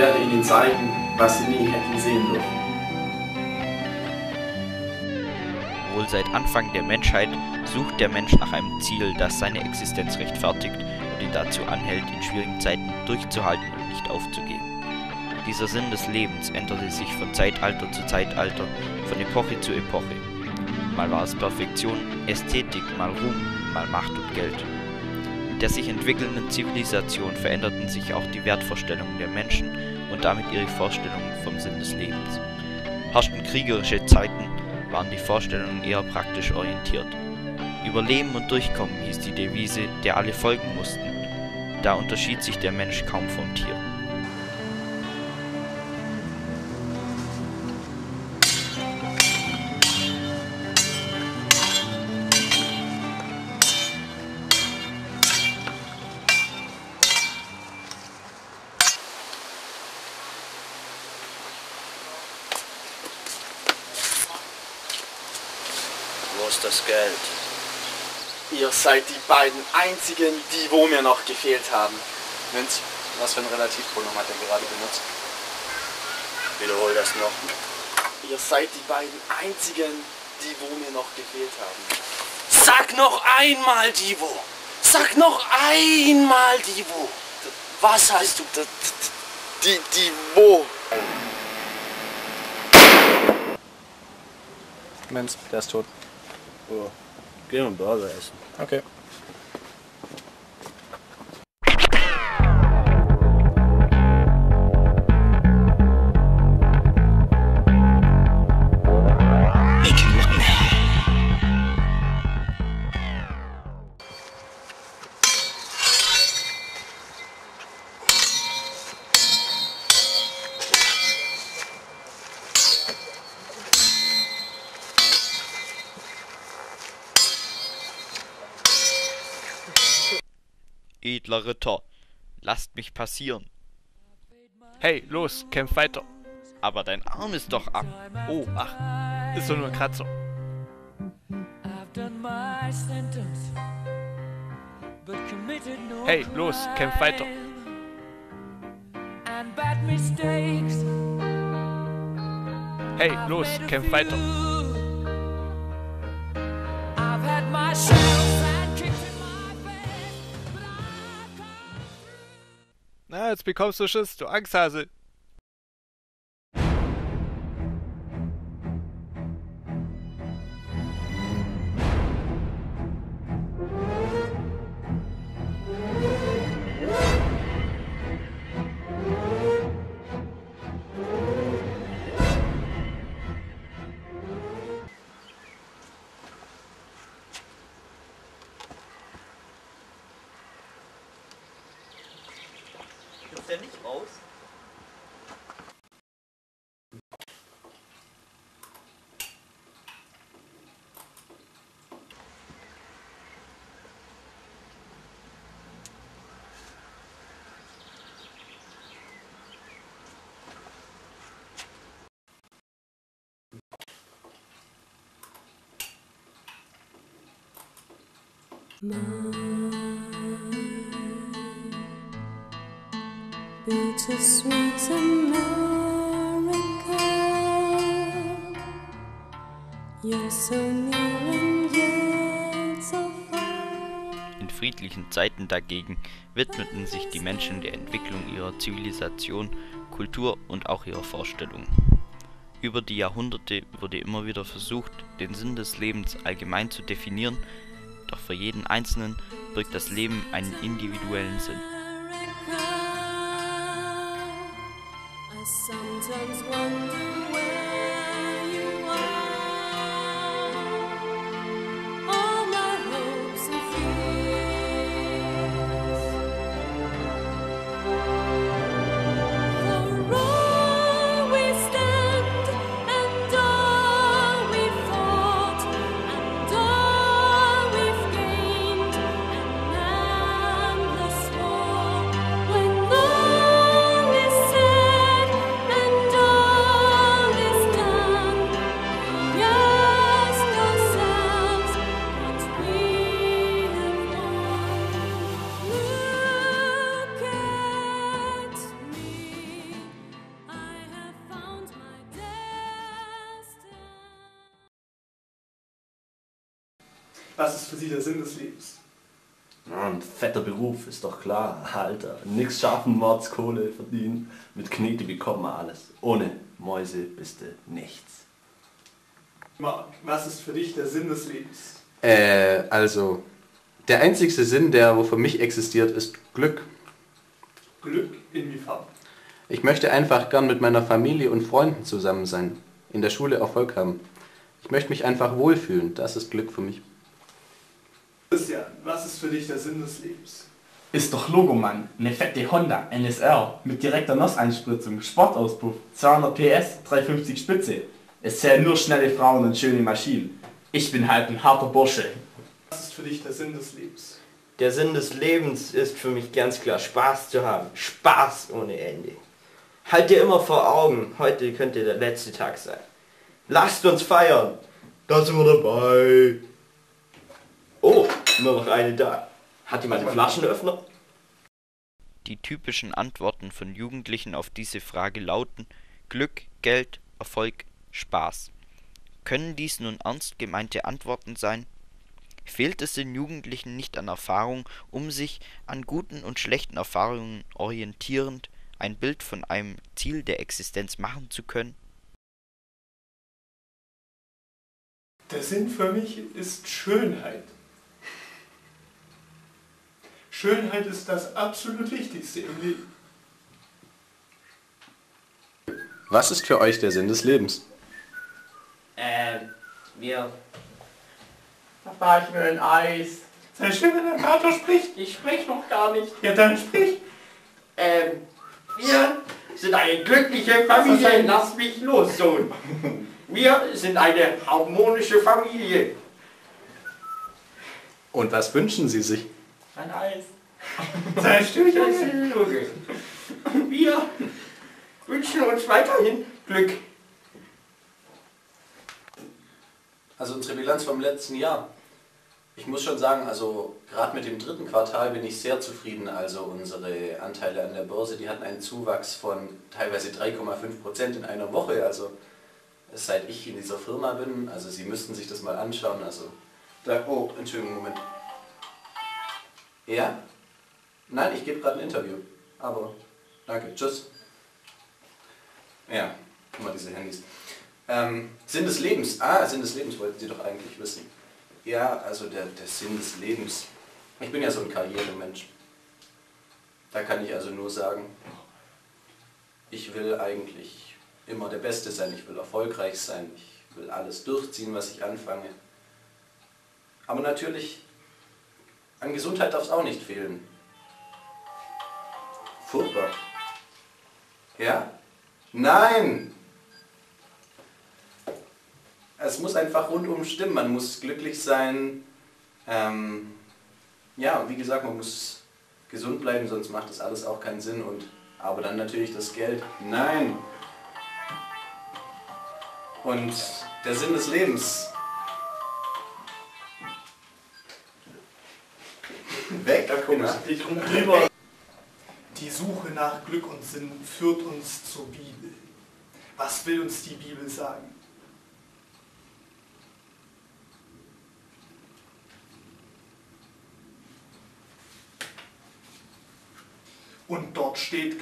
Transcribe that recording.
werde ihnen zeigen, was sie nie hätten sehen dürfen. Wohl seit Anfang der Menschheit sucht der Mensch nach einem Ziel, das seine Existenz rechtfertigt und ihn dazu anhält, in schwierigen Zeiten durchzuhalten und nicht aufzugeben. Dieser Sinn des Lebens änderte sich von Zeitalter zu Zeitalter, von Epoche zu Epoche. Mal war es Perfektion, Ästhetik, mal Ruhm, mal Macht und Geld. Mit der sich entwickelnden Zivilisation veränderten sich auch die Wertvorstellungen der Menschen und damit ihre Vorstellungen vom Sinn des Lebens. Herrschten kriegerische Zeiten, waren die Vorstellungen eher praktisch orientiert. Überleben und Durchkommen hieß die Devise, der alle folgen mussten. Da unterschied sich der Mensch kaum vom Tier. Ist das Geld? Ihr seid die beiden einzigen, die wo mir noch gefehlt haben. Vince, was für ein Relativpronomen hat er gerade benutzt? Wiederhol das noch. Ihr seid die beiden einzigen, die wo mir noch gefehlt haben. Sag noch einmal, Divo! Sag noch einmal, Divo! Was heißt du? Die, die wo? Vince, der ist tot. Cool. get him the other ass. Okay. Edler Ritter, lasst mich passieren. Hey, los, kämpf weiter. Aber dein Arm ist doch ab. Oh, ach, ist doch nur ein Kratzer. Hey, los, kämpf weiter. Hey, los, kämpf weiter. Na, jetzt bekommst du Schiss, du Angsthase. Der nicht raus? In friedlichen Zeiten dagegen widmeten sich die Menschen der Entwicklung ihrer Zivilisation, Kultur und auch ihrer Vorstellungen. Über die Jahrhunderte wurde immer wieder versucht, den Sinn des Lebens allgemein zu definieren, doch für jeden Einzelnen birgt das Leben einen individuellen Sinn. I sometimes wonder where Was ist für Sie der Sinn des Lebens? Ja, ein fetter Beruf, ist doch klar. Alter, nix schaffen, Mordskohle verdienen. Mit Knete bekommt man alles. Ohne Mäuse bist du nichts. Marc, was ist für dich der Sinn des Lebens? Äh, also, der einzigste Sinn, der wo für mich existiert, ist Glück. Glück inwiefern? Ich möchte einfach gern mit meiner Familie und Freunden zusammen sein, in der Schule Erfolg haben. Ich möchte mich einfach wohlfühlen, das ist Glück für mich. Christian, was ist für dich der Sinn des Lebens? Ist doch Logo, Mann. Eine fette Honda NSR mit direkter NOS-Einspritzung, Sportauspuff, 200 PS, 350 Spitze. Es zählen nur schnelle Frauen und schöne Maschinen. Ich bin halt ein harter Bursche. Was ist für dich der Sinn des Lebens? Der Sinn des Lebens ist für mich ganz klar, Spaß zu haben. Spaß ohne Ende. Halt dir immer vor Augen, heute könnte der letzte Tag sein. Lasst uns feiern. Da sind wir dabei. Immer noch eine da. Hat jemand einen Flaschenöffner? Die typischen Antworten von Jugendlichen auf diese Frage lauten Glück, Geld, Erfolg, Spaß. Können dies nun ernst gemeinte Antworten sein? Fehlt es den Jugendlichen nicht an Erfahrung, um sich an guten und schlechten Erfahrungen orientierend ein Bild von einem Ziel der Existenz machen zu können? Der Sinn für mich ist Schönheit. Schönheit ist das absolut Wichtigste im Leben. Was ist für euch der Sinn des Lebens? Ähm, wir. Papa, ich will ein Eis. Sei schön, wenn der Kater spricht. Ich sprich noch gar nicht. Ja, dann sprich. Ähm, wir sind eine glückliche Familie. Lass mich los, Sohn. Wir sind eine harmonische Familie. Und was wünschen sie sich? Ein Eis. Sei still, Junge. Junge. Wir wünschen uns weiterhin Glück. Also unsere Bilanz vom letzten Jahr. Ich muss schon sagen, also gerade mit dem dritten Quartal bin ich sehr zufrieden. Also unsere Anteile an der Börse, die hatten einen Zuwachs von teilweise 3,5 Prozent in einer Woche. Also seit ich in dieser Firma bin, also Sie müssten sich das mal anschauen. Also da, oh, Entschuldigung, Moment. Ja? Nein, ich gebe gerade ein Interview. Aber danke, tschüss. Ja, guck mal diese Handys. Ähm, Sinn des Lebens. Ah, Sinn des Lebens wollten Sie doch eigentlich wissen. Ja, also der, der Sinn des Lebens. Ich bin ja so ein Karrieremensch. Da kann ich also nur sagen, ich will eigentlich immer der Beste sein, ich will erfolgreich sein, ich will alles durchziehen, was ich anfange. Aber natürlich, an Gesundheit darf es auch nicht fehlen. Furchtbar. Ja? Nein! Es muss einfach rundum stimmen. Man muss glücklich sein. Ähm, ja, wie gesagt, man muss gesund bleiben, sonst macht das alles auch keinen Sinn. Und, aber dann natürlich das Geld. Nein! Und der Sinn des Lebens. Weg, da guck mal. Ich rum drüber. Die Suche nach Glück und Sinn führt uns zur Bibel. Was will uns die Bibel sagen? Und dort steht